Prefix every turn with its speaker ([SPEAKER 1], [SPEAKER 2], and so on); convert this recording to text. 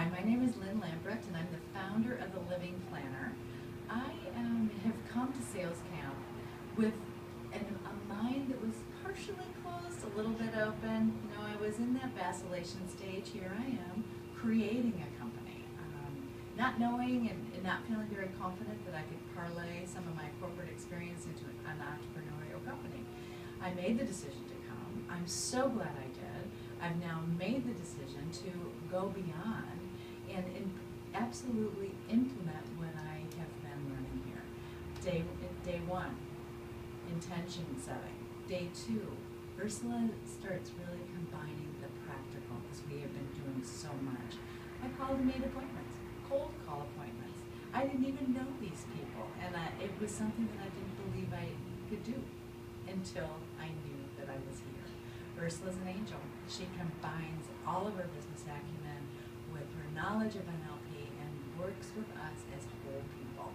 [SPEAKER 1] Hi, my name is Lynn Lambert, and I'm the founder of the Living Planner. I um, have come to sales camp with an, a mind that was partially closed, a little bit open. You know, I was in that vacillation stage. Here I am, creating a company, um, not knowing and, and not feeling very confident that I could parlay some of my corporate experience into an entrepreneurial company. I made the decision to come. I'm so glad I did. I've now made the decision to go beyond and, and absolutely implement what I have been learning here. Day, day one, intention setting. Day two, Ursula starts really combining the practical, because we have been doing so much. I called and made appointments, cold call appointments. I didn't even know these people, and I, it was something that I didn't believe I could do until I knew that I was here. Ursula's an angel. She combines all of her business acumen knowledge of NLP and works with us as whole people.